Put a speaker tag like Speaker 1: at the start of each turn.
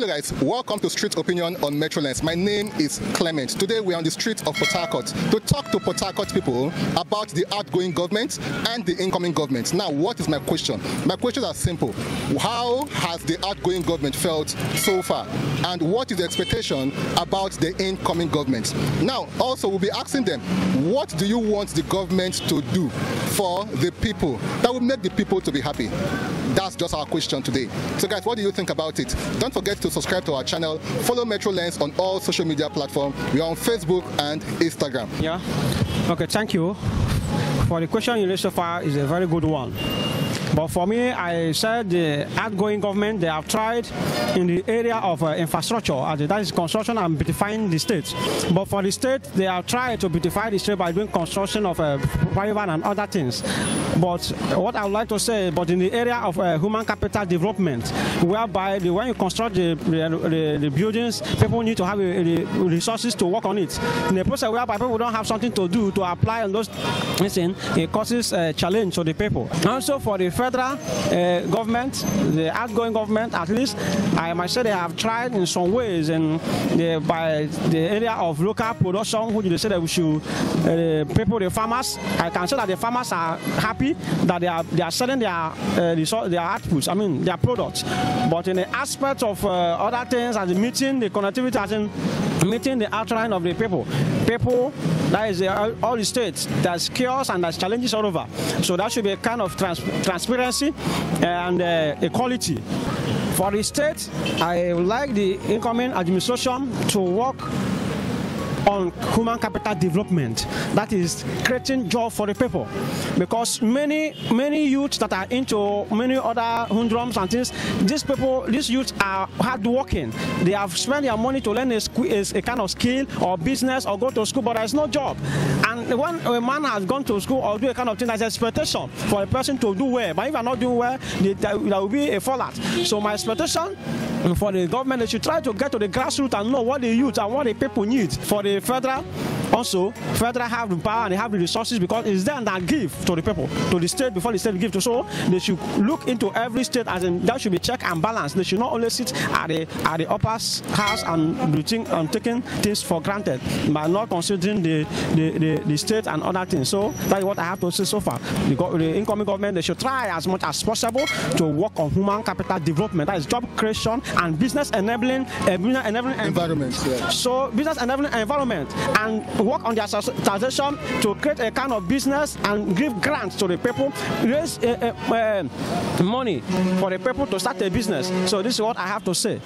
Speaker 1: Hello guys, welcome to Street Opinion on Metrolens. My name is Clement. Today we are on the street of Port Harcourt to talk to Port Harcourt people about the outgoing government and the incoming government. Now, what is my question? My question is simple. How has the outgoing government felt so far? And what is the expectation about the incoming government? Now, also we'll be asking them, what do you want the government to do for the people that will make the people to be happy? That's just our question today. So guys, what do you think about it? Don't forget to subscribe to our channel, follow Metro Lens on all social media platforms. We are on Facebook and Instagram.
Speaker 2: Yeah. Okay, thank you. For the question you raised so far is a very good one. But for me, I said the outgoing government, they have tried in the area of uh, infrastructure, uh, that is construction and beautifying the state. But for the state, they have tried to beautify the state by doing construction of uh, river and other things. But what I would like to say, but in the area of uh, human capital development, whereby the, when you construct the, the, the, buildings, people need to have the resources to work on it. In a process whereby people don't have something to do to apply on those things, it causes a challenge to the people. Also for the federal uh, government, the outgoing government, at least, I might say they have tried in some ways and the, by the area of local production, which they say that we should, uh, people, the farmers, I can say that the farmers are happy that they are, they are selling their, uh, their outputs, I mean, their products. But in the aspect of uh, other things, as meeting the connectivity, as in meeting the outline of the people, people, that is uh, all the states, there's chaos and there's challenges all over. So that should be a kind of trans transparency and uh, equality. For the state, I would like the incoming administration to work on human capital development that is creating job for the people. Because many many youths that are into many other humdrums and things these people these youths are hardworking. They have spent their money to learn a, a kind of skill or business or go to school but there's no job when a man has gone to school or do a kind of thing there's expectation for a person to do well. But if you're not doing well there will be a fallout. So my expectation mm, for the government they should try to get to the grassroots and know what the youth and what the people need for the federal also federal have the power and they have the resources because it's them that give to the people to the state before the state give. To so they should look into every state as in that should be check and balance. They should not only sit at the at the upper house and thing, and taking things for granted by not considering the, the the, the state and other things. So that's what i have to say so far. The, the incoming government they should try as much as possible to work on human capital development. That is job creation and business enabling uh, business enabling
Speaker 1: environment yeah.
Speaker 2: so business enabling environment and work on their taxation to create a kind of business and give grants to the people, raise uh, uh, money for the people to start a business. So this is what I have to say.